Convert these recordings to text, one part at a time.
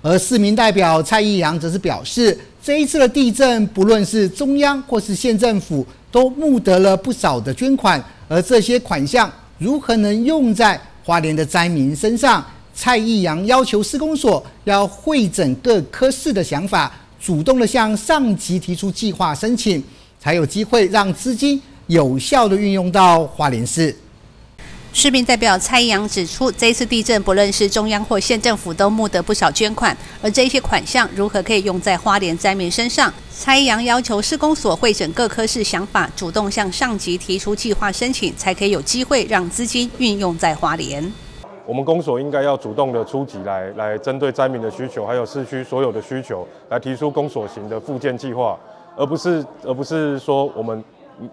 而市民代表蔡义阳则是表示，这一次的地震，不论是中央或是县政府，都募得了不少的捐款，而这些款项如何能用在花莲的灾民身上？蔡义阳要求施工所要会诊各科室的想法，主动的向上级提出计划申请，才有机会让资金有效的运用到花莲市。市民代表蔡阳指出，这次地震，不论是中央或县政府都募得不少捐款，而这些款项如何可以用在花莲灾民身上？蔡阳要求施工所会诊各科室想法，主动向上级提出计划申请，才可以有机会让资金运用在花莲。我们公所应该要主动的出击，来来针对灾民的需求，还有市区所有的需求，来提出公所型的复建计划，而不是而不是说我们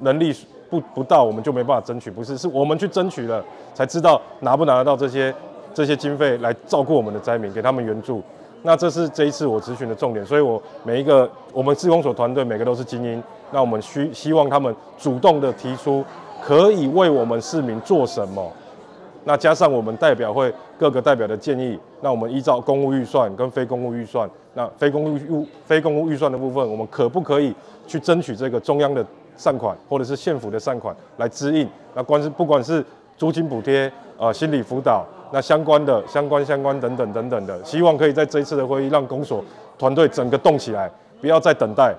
能力。不不到我们就没办法争取，不是是我们去争取了，才知道拿不拿得到这些这些经费来照顾我们的灾民，给他们援助。那这是这一次我咨询的重点，所以我每一个我们施工所团队每个都是精英，那我们需希望他们主动的提出可以为我们市民做什么。那加上我们代表会各个代表的建议，那我们依照公务预算跟非公务预算，那非公务预非公务预算的部分，我们可不可以去争取这个中央的？善款或者是县府的善款来支应，那关是不管是租金补贴、呃心理辅导，那相关的相关相关等等等等的，希望可以在这一次的会议让公所团队整个动起来，不要再等待。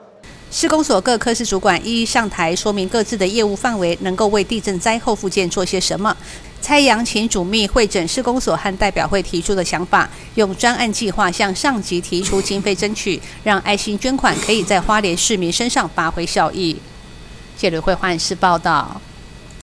施工所各科室主管一一上台说明各自的业务范围，能够为地震灾后复建做些什么。蔡阳请主秘会诊施工所和代表会提出的想法，用专案计划向上级提出经费争取，让爱心捐款可以在花莲市民身上发挥效益。谢吕慧焕是报道。